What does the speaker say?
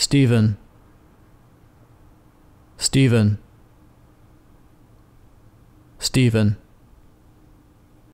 Stephen. Stephen. Stephen.